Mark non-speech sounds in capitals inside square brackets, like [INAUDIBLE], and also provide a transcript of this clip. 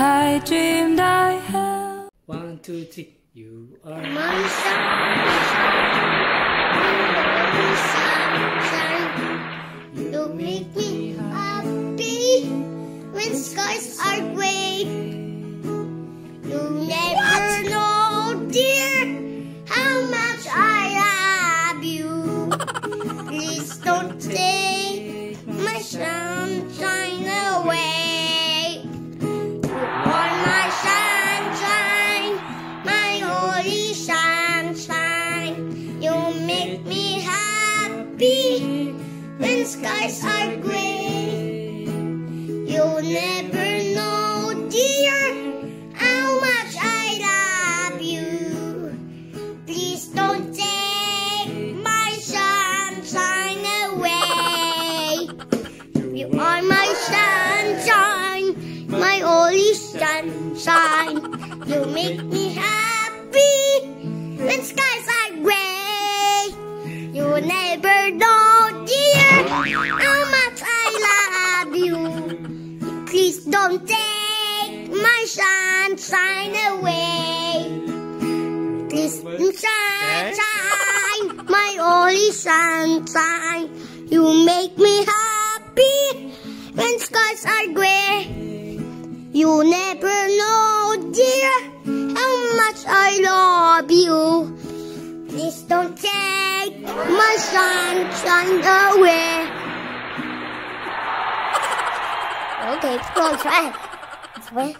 I dreamed I held. One, two, three. You are My sunshine, you make me happy when skies are gray. Never know, dear, how much I love you. Please don't take my sunshine away. Are my sunshine, my only sunshine. You make me happy when skies are gray. Sunshine. You make me happy when skies are gray. You never know, dear, how much I love you. Please don't take my sunshine away. Please, sunshine, my only sunshine. You make me happy when skies are gray. You never know, dear, how much I love you. Please don't take my sunshine away. [LAUGHS] Okay, come on. Try it.